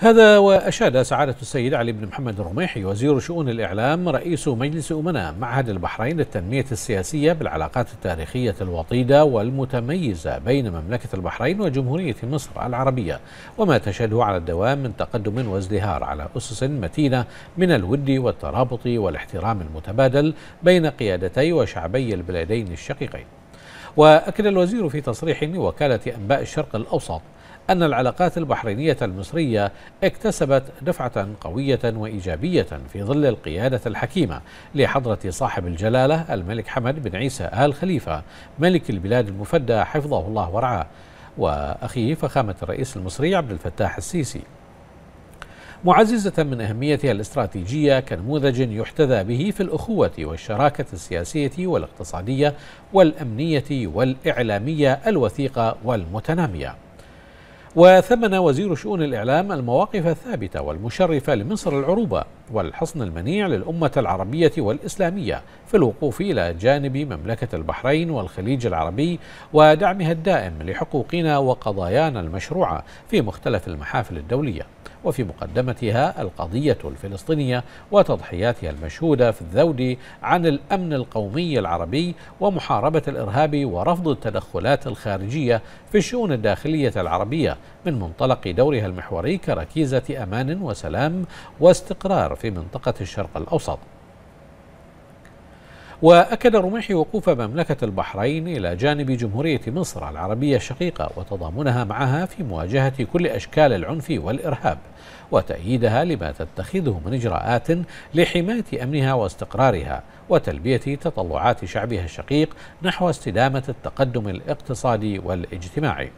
هذا وأشاد سعادة السيد علي بن محمد الرميحي وزير شؤون الإعلام رئيس مجلس أمناء معهد البحرين للتنمية السياسية بالعلاقات التاريخية الوطيدة والمتميزة بين مملكة البحرين وجمهورية مصر العربية وما تشهده على الدوام من تقدم وازدهار على أسس متينة من الود والترابط والاحترام المتبادل بين قيادتي وشعبي البلدين الشقيقين. وأكد الوزير في تصريح لوكالة أنباء الشرق الأوسط أن العلاقات البحرينية المصرية اكتسبت دفعة قوية وإيجابية في ظل القيادة الحكيمة لحضرة صاحب الجلالة الملك حمد بن عيسى آل خليفة ملك البلاد المفدى حفظه الله ورعاه وأخيه فخامة الرئيس المصري عبد الفتاح السيسي. معززة من أهميتها الاستراتيجية كنموذج يحتذى به في الأخوة والشراكة السياسية والاقتصادية والأمنية والإعلامية الوثيقة والمتنامية. وثمن وزير شؤون الإعلام المواقف الثابتة والمشرفة لمصر العروبة. والحصن المنيع للأمة العربية والإسلامية في الوقوف إلى جانب مملكة البحرين والخليج العربي ودعمها الدائم لحقوقنا وقضايانا المشروعة في مختلف المحافل الدولية وفي مقدمتها القضية الفلسطينية وتضحياتها المشهودة في الذود عن الأمن القومي العربي ومحاربة الإرهاب ورفض التدخلات الخارجية في الشؤون الداخلية العربية من منطلق دورها المحوري كركيزة أمان وسلام واستقرار في منطقة الشرق الأوسط. وأكد الرميحي وقوف مملكة البحرين إلى جانب جمهورية مصر العربية الشقيقة وتضامنها معها في مواجهة كل أشكال العنف والإرهاب وتأييدها لما تتخذه من إجراءات لحماية أمنها واستقرارها وتلبية تطلعات شعبها الشقيق نحو استدامة التقدم الاقتصادي والاجتماعي.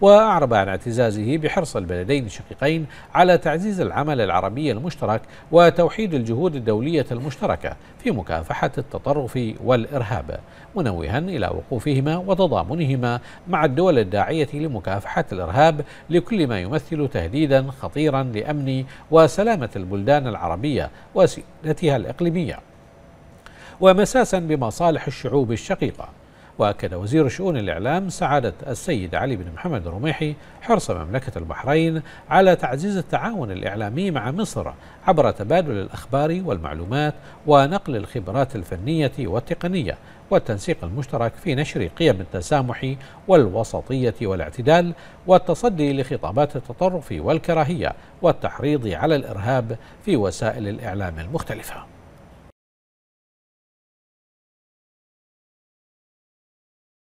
وأعرب عن اعتزازه بحرص البلدين الشقيقين على تعزيز العمل العربي المشترك وتوحيد الجهود الدولية المشتركة في مكافحة التطرف والإرهاب منوها إلى وقوفهما وتضامنها مع الدول الداعية لمكافحة الإرهاب لكل ما يمثل تهديدا خطيرا لأمن وسلامة البلدان العربية وسيادتها الإقليمية. ومساسا بمصالح الشعوب الشقيقة وأكد وزير شؤون الإعلام سعادة السيد علي بن محمد الرميحي حرص مملكة البحرين على تعزيز التعاون الإعلامي مع مصر عبر تبادل الأخبار والمعلومات ونقل الخبرات الفنية والتقنية والتنسيق المشترك في نشر قيم التسامح والوسطية والاعتدال والتصدي لخطابات التطرف والكراهية والتحريض على الإرهاب في وسائل الإعلام المختلفة.